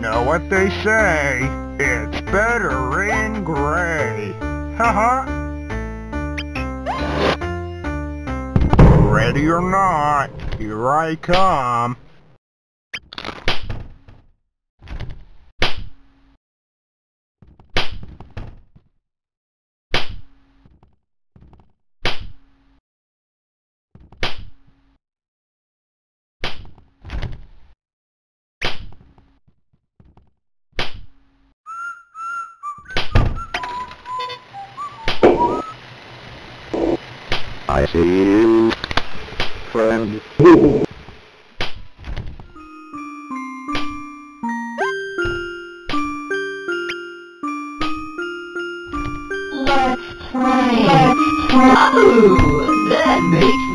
know what they say. It's better in gray. Haha. Ready or not, here I come. I see you, friend. Let's play. Let's play. Oh, that makes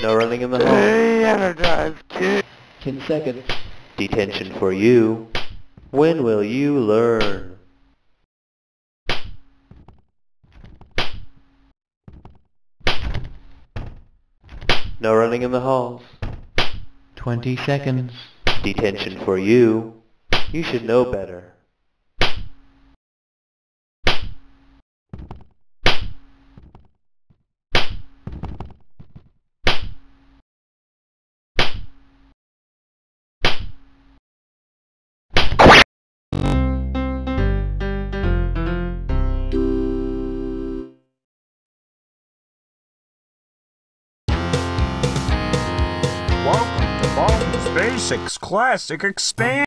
No running in the hall. energize, kid. Ten seconds. Detention for you. When will you learn? No running in the halls. Twenty seconds. Detention for you. You should know better. Basics Classic Expand.